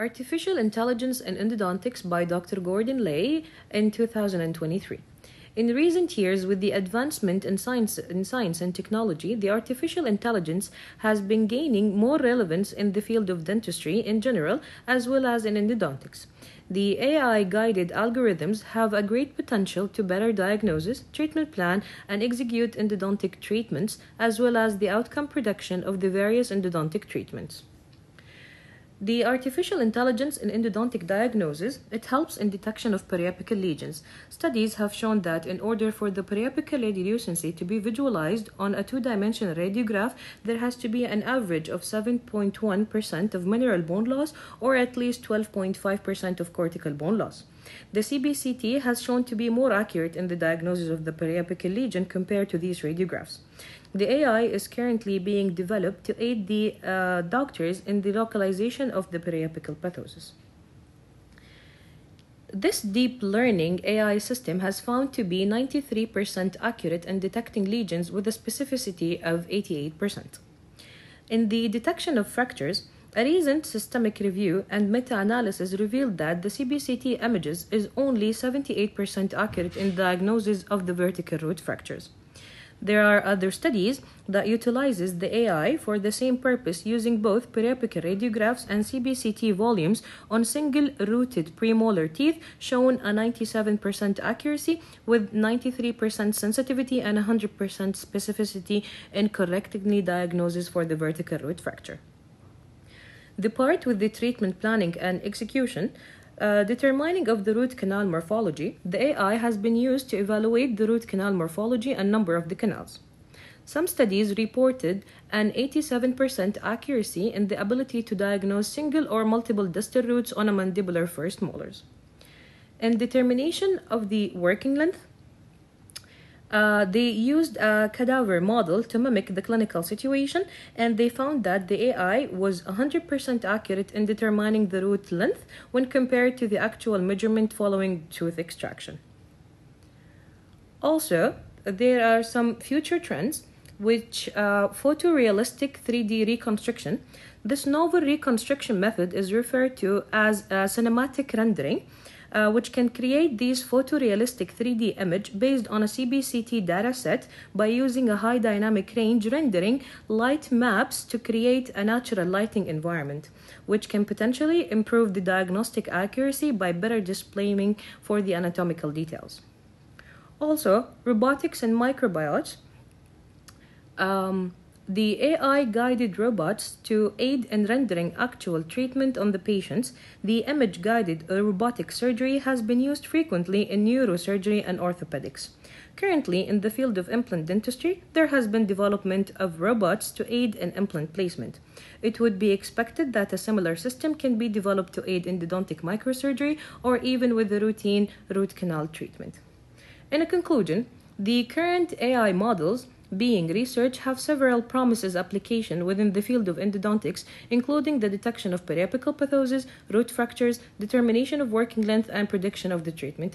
Artificial Intelligence in Endodontics by Dr. Gordon Lai in 2023. In recent years, with the advancement in science, in science and technology, the artificial intelligence has been gaining more relevance in the field of dentistry in general, as well as in endodontics. The AI guided algorithms have a great potential to better diagnosis, treatment plan, and execute endodontic treatments, as well as the outcome prediction of the various endodontic treatments. The artificial intelligence in endodontic diagnosis, it helps in detection of periapical lesions. Studies have shown that in order for the periapical radiolucency to be visualized on a two-dimensional radiograph, there has to be an average of 7.1% of mineral bone loss or at least 12.5% of cortical bone loss. The CBCT has shown to be more accurate in the diagnosis of the periapical lesion compared to these radiographs. The AI is currently being developed to aid the uh, doctors in the localization of the periapical pathosis. This deep learning AI system has found to be 93% accurate in detecting lesions with a specificity of 88%. In the detection of fractures, a recent systemic review and meta-analysis revealed that the CBCT images is only 78% accurate in diagnosis of the vertical root fractures. There are other studies that utilizes the AI for the same purpose using both periapical radiographs and CBCT volumes on single-rooted premolar teeth shown a 97% accuracy with 93% sensitivity and 100% specificity in correctly diagnosis for the vertical root fracture. The part with the treatment planning and execution, uh, determining of the root canal morphology, the AI has been used to evaluate the root canal morphology and number of the canals. Some studies reported an 87% accuracy in the ability to diagnose single or multiple distal roots on a mandibular first molars. In determination of the working length, uh, they used a cadaver model to mimic the clinical situation and they found that the AI was 100% accurate in determining the root length when compared to the actual measurement following tooth extraction. Also, there are some future trends which uh, photorealistic 3D reconstruction. This novel reconstruction method is referred to as cinematic rendering uh, which can create these photorealistic 3D image based on a CBCT dataset by using a high dynamic range rendering light maps to create a natural lighting environment, which can potentially improve the diagnostic accuracy by better displaying for the anatomical details. Also, robotics and microbiotes um, the AI guided robots to aid in rendering actual treatment on the patients, the image guided robotic surgery has been used frequently in neurosurgery and orthopedics. Currently, in the field of implant dentistry, there has been development of robots to aid in implant placement. It would be expected that a similar system can be developed to aid in endodontic microsurgery or even with the routine root canal treatment. In a conclusion, the current AI models being research have several promises application within the field of endodontics, including the detection of periapical pathosis, root fractures, determination of working length, and prediction of the treatment